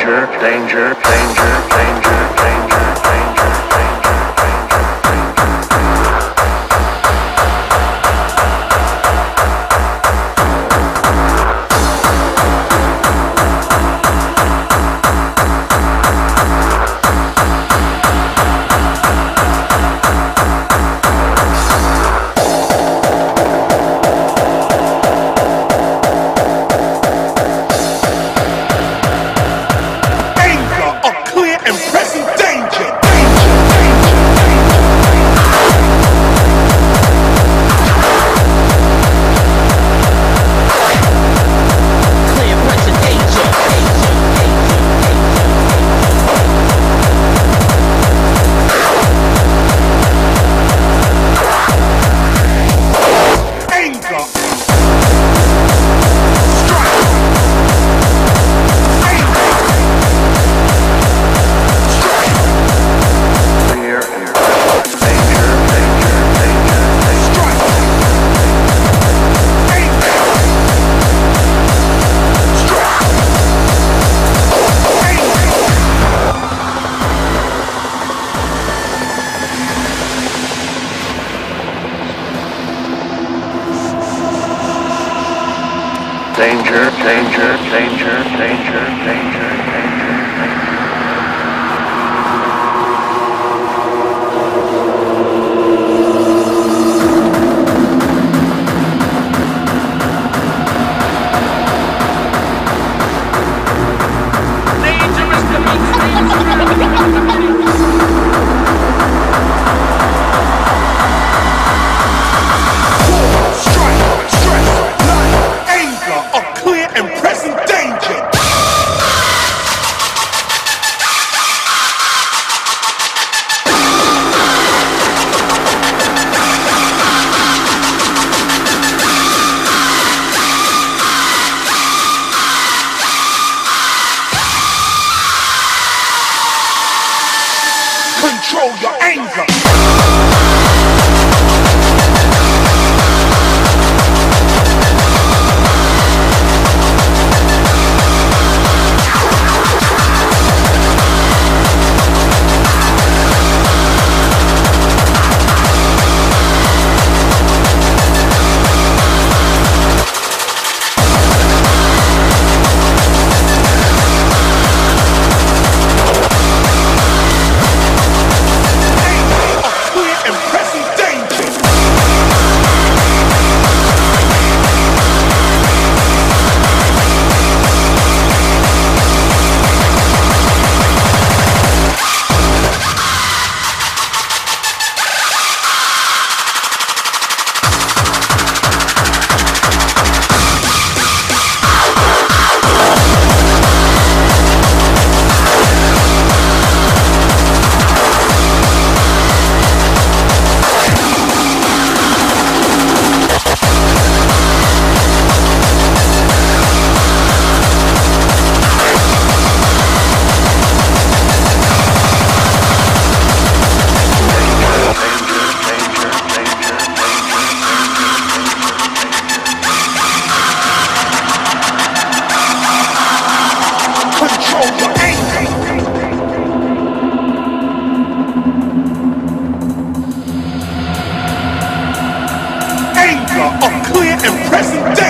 danger, danger, danger, danger, danger. danger, danger, danger, danger, danger, danger. control your anger. in present day.